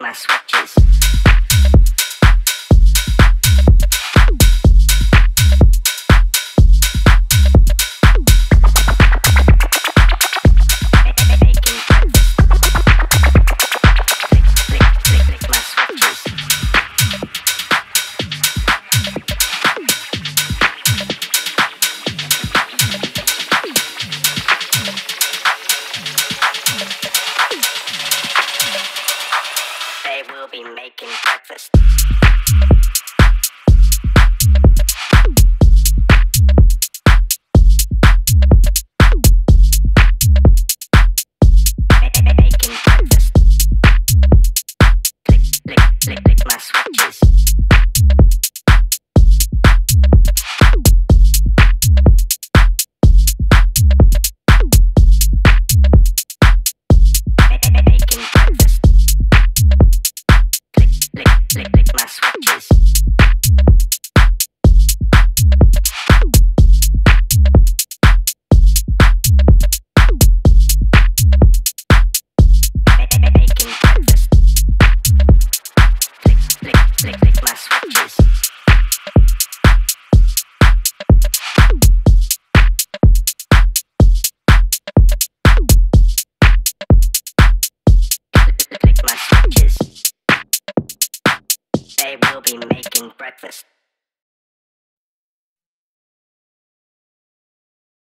my switches. we'll be making breakfast. Lick, lick my sweat. they will be making breakfast.